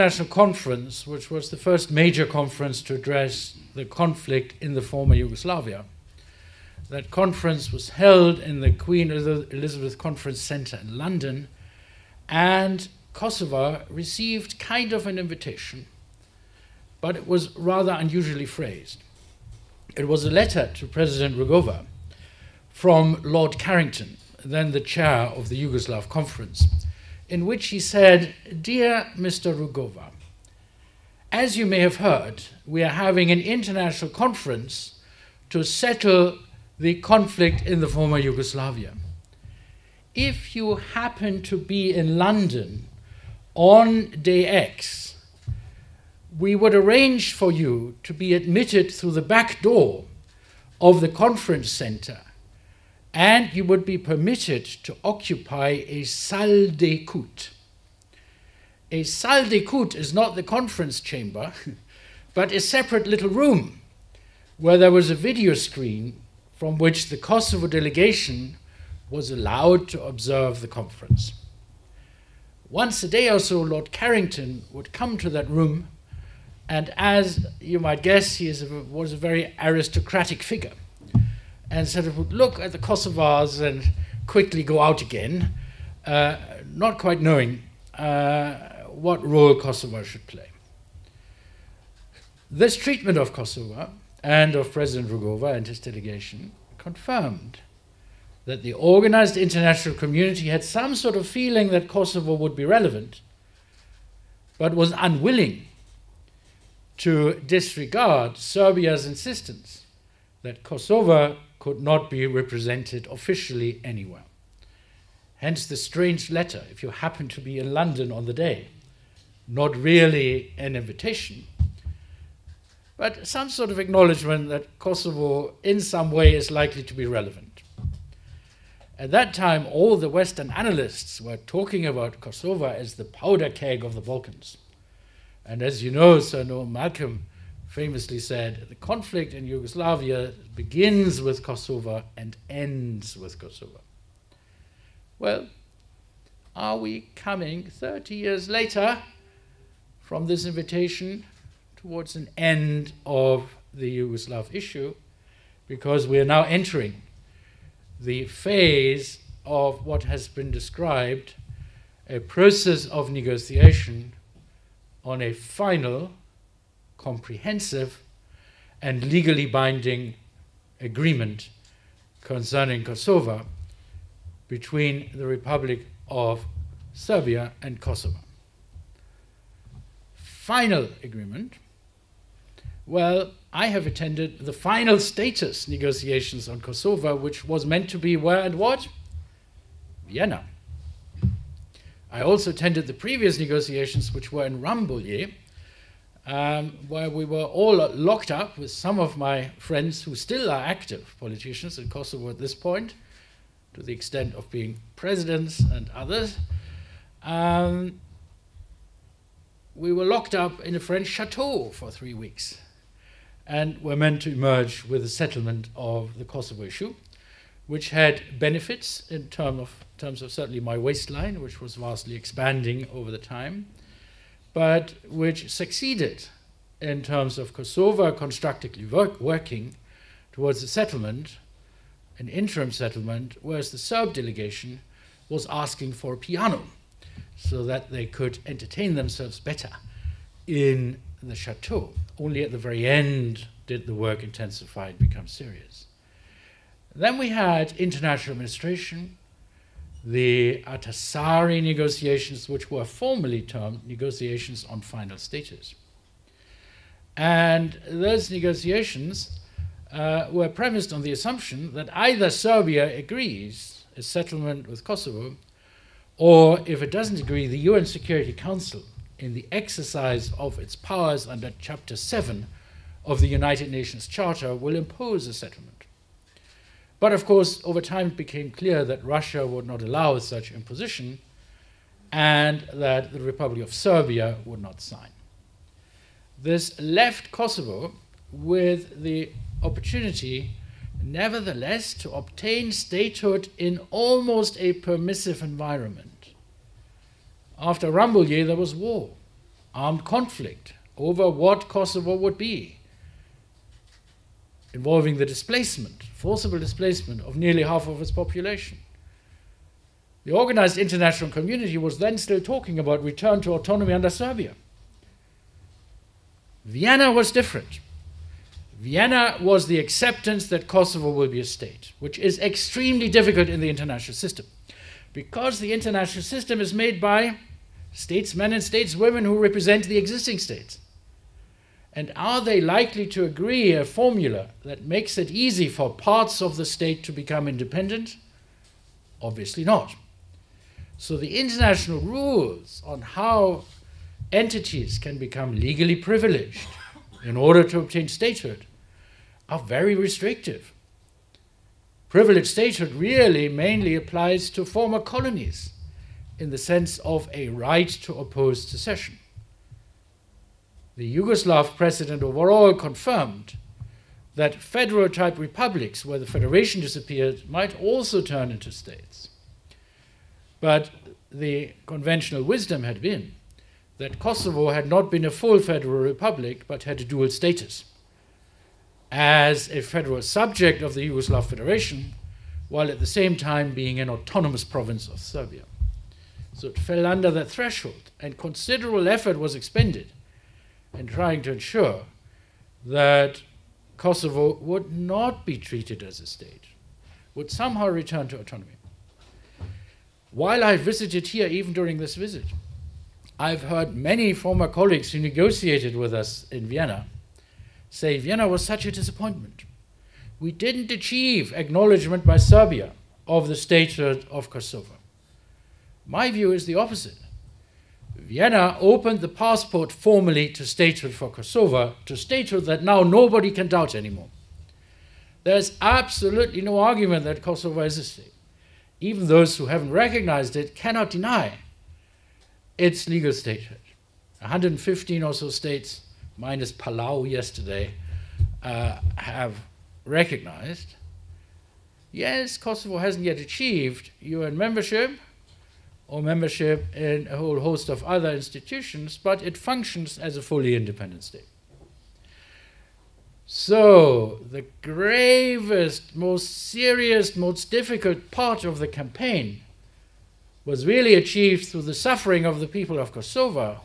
international conference, which was the first major conference to address the conflict in the former Yugoslavia. That conference was held in the Queen Elizabeth Conference Center in London, and Kosovo received kind of an invitation, but it was rather unusually phrased. It was a letter to President Rugova from Lord Carrington, then the chair of the Yugoslav Conference, in which he said, Dear Mr. Rugova, as you may have heard, we are having an international conference to settle the conflict in the former Yugoslavia. If you happen to be in London on day X, we would arrange for you to be admitted through the back door of the conference center and you would be permitted to occupy a salle d'écoute. A salle d'écoute is not the conference chamber, but a separate little room where there was a video screen from which the Kosovo delegation was allowed to observe the conference. Once a day or so, Lord Carrington would come to that room, and as you might guess, he a, was a very aristocratic figure and sort of would look at the Kosovars and quickly go out again, uh, not quite knowing uh, what role Kosovo should play. This treatment of Kosovo and of President Rugova and his delegation confirmed that the organized international community had some sort of feeling that Kosovo would be relevant, but was unwilling to disregard Serbia's insistence that Kosovo could not be represented officially anywhere. Hence the strange letter, if you happen to be in London on the day. Not really an invitation, but some sort of acknowledgement that Kosovo, in some way, is likely to be relevant. At that time, all the Western analysts were talking about Kosovo as the powder keg of the Balkans. And as you know, Sir Noel Malcolm famously said, the conflict in Yugoslavia begins with Kosovo and ends with Kosovo. Well, are we coming 30 years later from this invitation towards an end of the Yugoslav issue? Because we are now entering the phase of what has been described a process of negotiation on a final comprehensive and legally binding agreement concerning Kosovo between the Republic of Serbia and Kosovo. Final agreement. Well, I have attended the final status negotiations on Kosovo, which was meant to be where and what? Vienna. I also attended the previous negotiations, which were in Rambouillet, um, where we were all locked up with some of my friends who still are active politicians in Kosovo at this point, to the extent of being presidents and others. Um, we were locked up in a French chateau for three weeks and were meant to emerge with a settlement of the Kosovo issue, which had benefits in term of, terms of certainly my waistline, which was vastly expanding over the time but which succeeded in terms of Kosovo constructively work, working towards a settlement, an interim settlement, whereas the Serb delegation was asking for a piano so that they could entertain themselves better in the chateau. Only at the very end did the work intensify and become serious. Then we had international administration, the Ahtisaari negotiations, which were formally termed negotiations on final status. And those negotiations uh, were premised on the assumption that either Serbia agrees a settlement with Kosovo, or if it doesn't agree, the UN Security Council, in the exercise of its powers under Chapter 7 of the United Nations Charter, will impose a settlement. But of course, over time it became clear that Russia would not allow such imposition and that the Republic of Serbia would not sign. This left Kosovo with the opportunity, nevertheless, to obtain statehood in almost a permissive environment. After Rambouillet, there was war. armed conflict over what Kosovo would be, involving the displacement, forcible displacement of nearly half of its population. The organized international community was then still talking about return to autonomy under Serbia. Vienna was different. Vienna was the acceptance that Kosovo will be a state, which is extremely difficult in the international system because the international system is made by statesmen and stateswomen who represent the existing states. And are they likely to agree a formula that makes it easy for parts of the state to become independent? Obviously not. So the international rules on how entities can become legally privileged in order to obtain statehood are very restrictive. Privileged statehood really mainly applies to former colonies in the sense of a right to oppose secession. The Yugoslav president overall confirmed that federal type republics, where the federation disappeared, might also turn into states. But the conventional wisdom had been that Kosovo had not been a full federal republic but had a dual status as a federal subject of the Yugoslav Federation, while at the same time being an autonomous province of Serbia. So it fell under that threshold, and considerable effort was expended in trying to ensure that Kosovo would not be treated as a state, would somehow return to autonomy. While I visited here, even during this visit, I've heard many former colleagues who negotiated with us in Vienna say Vienna was such a disappointment. We didn't achieve acknowledgement by Serbia of the statehood of Kosovo. My view is the opposite. Vienna opened the passport formally to statehood for Kosovo, to statehood that now nobody can doubt anymore. There's absolutely no argument that Kosovo is a state. Even those who haven't recognized it cannot deny its legal statehood. 115 or so states minus Palau yesterday, uh, have recognized. Yes, Kosovo hasn't yet achieved UN membership or membership in a whole host of other institutions, but it functions as a fully independent state. So, the gravest, most serious, most difficult part of the campaign was really achieved through the suffering of the people of Kosovo.